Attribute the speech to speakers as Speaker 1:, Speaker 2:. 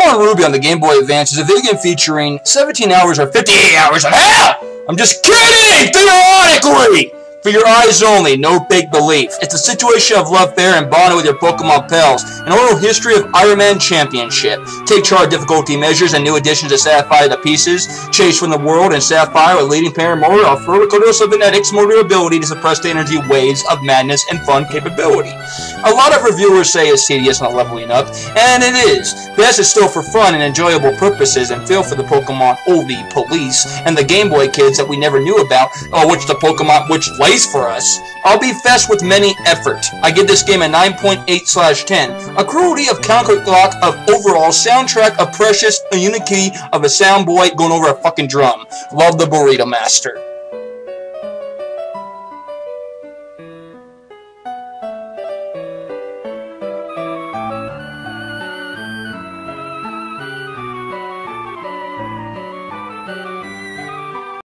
Speaker 1: Pokemon Ruby on the Game Boy Advance is a video game featuring 17 hours or 58 hours of hell! I'm just kidding! Theoretically! For your eyes only, no big belief. It's a situation of love fair and bonding with your Pokemon pals. An oral history of Iron Man Championship. Take charge difficulty measures and new additions to Sapphire the Pieces. Chase from the world and Sapphire with leading Paramore offer vertical cybernetics more ability to suppress the energy waves of madness and fun capability. A lot of reviewers say it's tedious not leveling up, and it is. Best is still for fun and enjoyable purposes and feel for the Pokemon oldie police and the Game Boy kids that we never knew about, or which the Pokemon which plays for us. I'll be fest with many effort. I give this game a 9.8 slash 10. A cruelty of Concord Lock of overall soundtrack of Precious, a Unikitty of a sound boy going over a fucking drum. Love the Burrito Master.